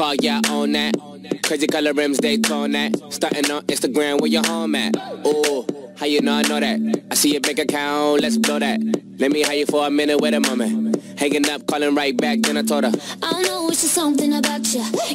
car, yeah, on that. Crazy color rims, they torn that. Starting on Instagram, where your home at? Ooh, how you know I know that? I see your bank account, let's blow that. Let me hire you for a minute with a moment. Hanging up, calling right back, then I told her. I know, it's just something about.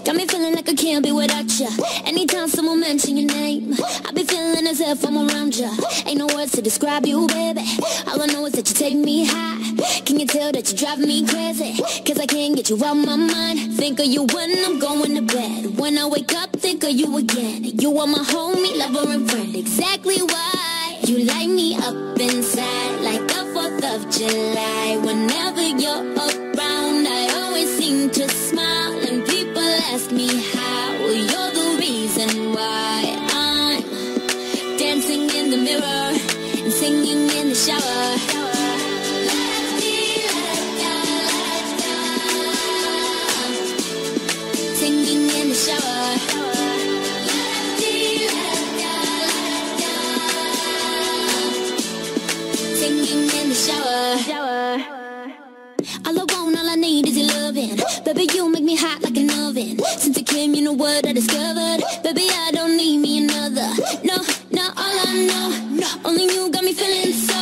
Got me feeling like I can't be without you. Anytime someone mention your name, I be feeling as if I'm around you. Ain't no words to describe you, baby. All I know is that you take me high. Can you tell that you drive me crazy? Cause I can't get you out my mind. Think of you when I'm going to bed. When I wake up, think of you again. You are my homie, lover, and friend. Exactly why you light me up inside like the 4th of July. Whenever you're around, seem to smile. And people ask me how. Well, you're the reason why I'm dancing in the mirror and singing in the shower. Singing in the shower. Singing in the shower. I want, Baby, you make me hot like an oven. Since you came, you know what I discovered. Baby, I don't need me another. No, no, all I know. Only you got me feeling so.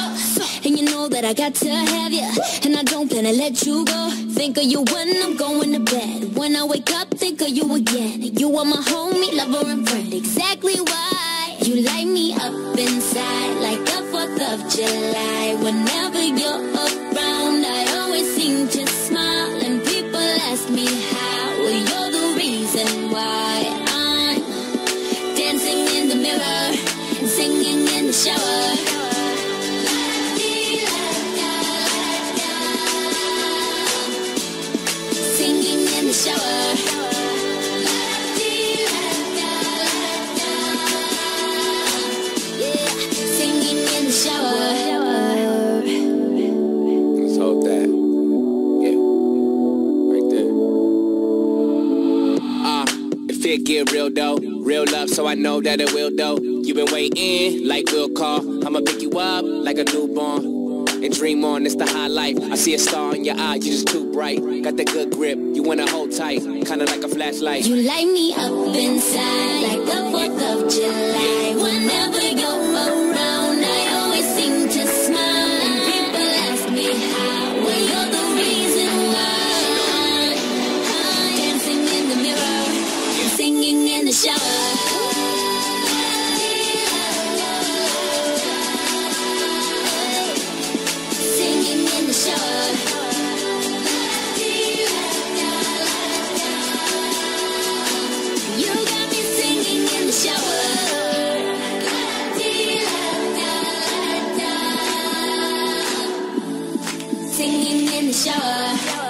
And you know that I got to have you. And I don't plan to let you go. Think of you when I'm going to bed. When I wake up, think of you again. You are my homie, lover, and friend. Exactly why you light me up inside like the 4th of July. Whenever get real though, real love, so I know that it will though. You've been waiting, like we'll call. I'ma pick you up like a newborn. And dream on, it's the high life. I see a star in your eye, you're just too bright. Got the good grip, you wanna hold tight, kinda like a flashlight. You light me up inside like the 4th of July. Whenever you're singing in the shower.